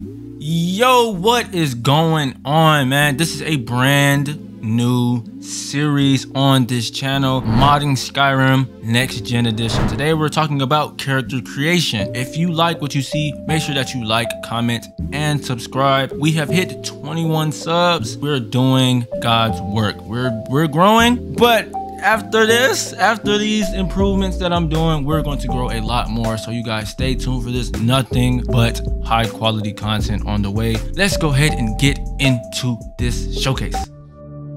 Yo, what is going on, man? This is a brand new series on this channel, Modding Skyrim Next Gen Edition. Today, we're talking about character creation. If you like what you see, make sure that you like, comment, and subscribe. We have hit 21 subs. We're doing God's work. We're we're growing, but after this, after these improvements that I'm doing, we're going to grow a lot more. So you guys stay tuned for this. Nothing but high quality content on the way. Let's go ahead and get into this showcase.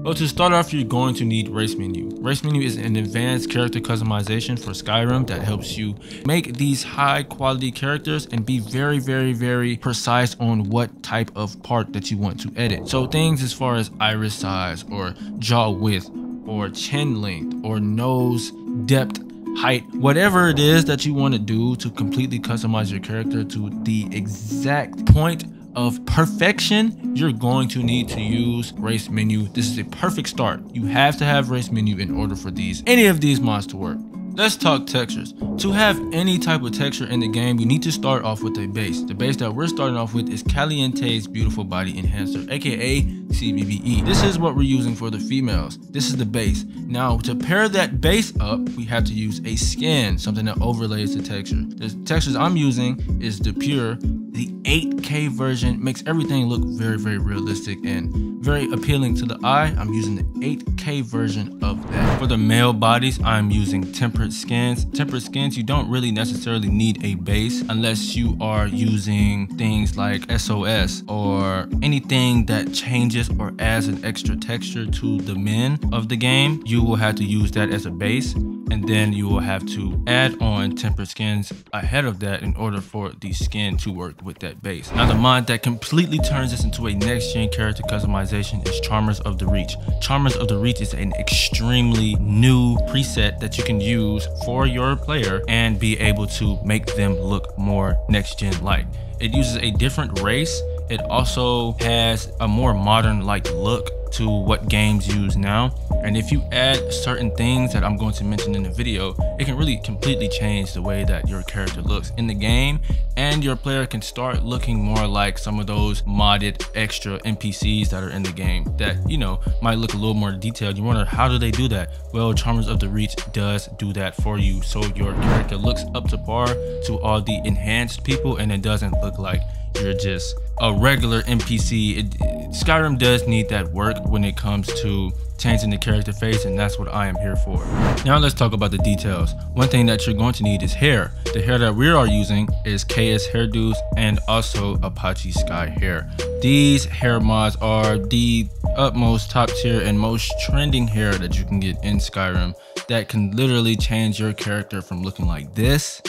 Well, to start off, you're going to need Race Menu. Race Menu is an advanced character customization for Skyrim that helps you make these high quality characters and be very, very, very precise on what type of part that you want to edit. So things as far as iris size or jaw width or chin length or nose depth height whatever it is that you want to do to completely customize your character to the exact point of perfection you're going to need to use race menu this is a perfect start you have to have race menu in order for these any of these mods to work Let's talk textures. To have any type of texture in the game, you need to start off with a base. The base that we're starting off with is Caliente's Beautiful Body Enhancer, aka CBBE. This is what we're using for the females. This is the base. Now, to pair that base up, we have to use a skin, something that overlays the texture. The textures I'm using is the Pure. The 8K version makes everything look very, very realistic and very appealing to the eye. I'm using the 8K version of that. For the male bodies, I'm using tempered skins. Tempered skins, you don't really necessarily need a base unless you are using things like SOS or anything that changes or adds an extra texture to the men of the game. You will have to use that as a base and then you will have to add on tempered skins ahead of that in order for the skin to work with that base. Now the mod that completely turns this into a next gen character customization is Charmers of the Reach. Charmers of the Reach is an extremely new preset that you can use for your player and be able to make them look more next gen like. It uses a different race. It also has a more modern like look to what games use now. And if you add certain things that I'm going to mention in the video, it can really completely change the way that your character looks in the game and your player can start looking more like some of those modded extra NPCs that are in the game that, you know, might look a little more detailed. You wonder, how do they do that? Well, Charmers of the Reach does do that for you. So your character looks up to par to all the enhanced people and it doesn't look like you're just a regular NPC. It, Skyrim does need that work when it comes to changing the character face and that's what I am here for. Now let's talk about the details. One thing that you're going to need is hair. The hair that we are using is KS Hairdos and also Apachii Sky Hair. These hair mods are the utmost top tier and most trending hair that you can get in Skyrim that can literally change your character from looking like this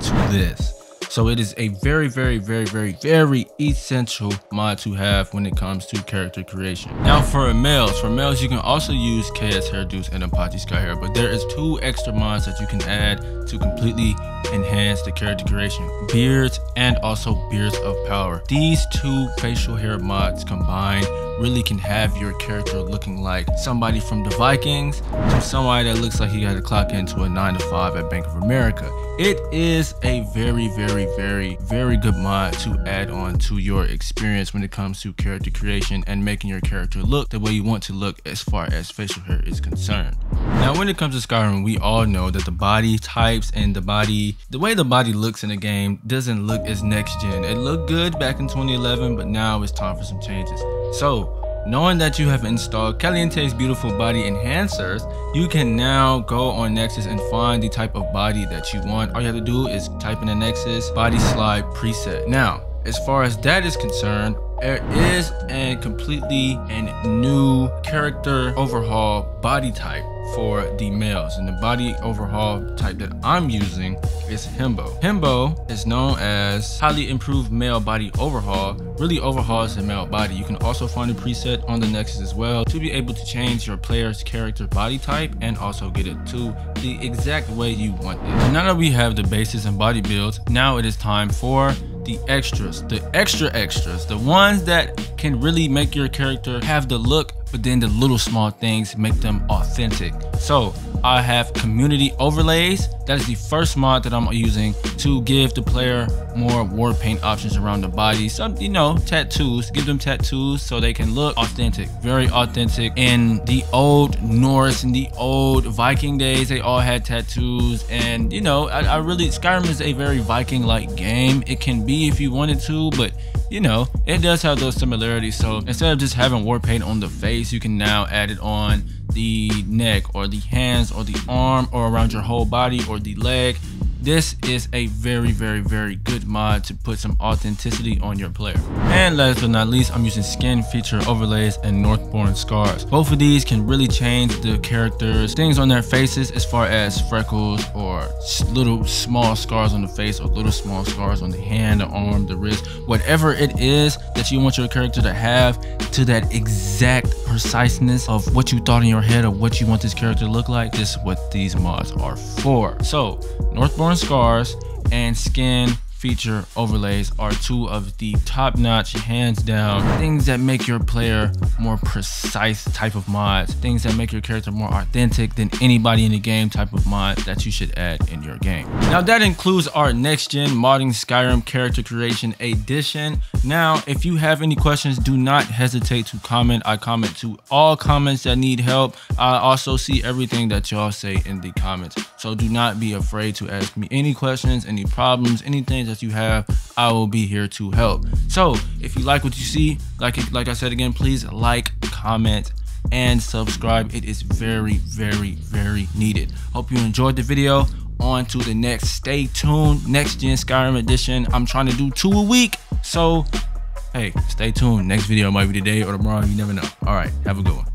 to this. So it is a very, very, very, very, very essential mod to have when it comes to character creation. Now for males, for males, you can also use KS Hairdos and Apachii Sky Hair, but there is two extra mods that you can add to completely enhance the character creation. Beards and also Beards of Power. These two facial hair mods combined really can have your character looking like somebody from the Vikings to somebody that looks like he got to clock into a 9 to 5 at Bank of America. It is a very, very, very, very good mod to add on to your experience when it comes to character creation and making your character look the way you want to look as far as facial hair is concerned. Now, when it comes to Skyrim, we all know that the body types and the body, the way the body looks in the game doesn't look as next gen. It looked good back in 2011, but now it's time for some changes. So, Knowing that you have installed Caliente's beautiful body enhancers, you can now go on Nexus and find the type of body that you want. All you have to do is type in the Nexus body slide preset. Now, as far as that is concerned, there is a completely and new character overhaul body type for the males. And the body overhaul type that I'm using is Himbo. Himbo is known as highly improved male body overhaul, really overhauls the male body. You can also find a preset on the Nexus as well to be able to change your player's character body type and also get it to the exact way you want it. So now that we have the bases and body builds, now it is time for the extras, the extra extras, the ones that can really make your character have the look but then the little small things make them authentic. So I have community overlays. That is the first mod that I'm using to give the player more war paint options around the body. Some, you know, tattoos, give them tattoos so they can look authentic, very authentic. In the old Norse, in the old Viking days, they all had tattoos. And, you know, I, I really, Skyrim is a very Viking-like game. It can be if you wanted to, but you know, it does have those similarities. So instead of just having war paint on the face, you can now add it on the neck or the hands or the arm or around your whole body or the leg this is a very, very, very good mod to put some authenticity on your player. And last but not least, I'm using skin feature overlays and Northborn scars. Both of these can really change the characters, things on their faces as far as freckles or little small scars on the face or little small scars on the hand, the arm, the wrist, whatever it is that you want your character to have to that exact preciseness of what you thought in your head of what you want this character to look like, this is what these mods are for. So Northborn Scars and Skin feature overlays are two of the top-notch, hands down, things that make your player more precise type of mods, things that make your character more authentic than anybody in the game type of mod that you should add in your game. Now that includes our next gen modding Skyrim character creation edition. Now, if you have any questions, do not hesitate to comment. I comment to all comments that need help. I also see everything that y'all say in the comments. So do not be afraid to ask me any questions, any problems, anything that that you have, I will be here to help. So if you like what you see, like like I said again, please like, comment, and subscribe. It is very, very, very needed. Hope you enjoyed the video. On to the next. Stay tuned. Next Gen Skyrim Edition. I'm trying to do two a week. So, hey, stay tuned. Next video might be today or tomorrow. You never know. All right. Have a good one.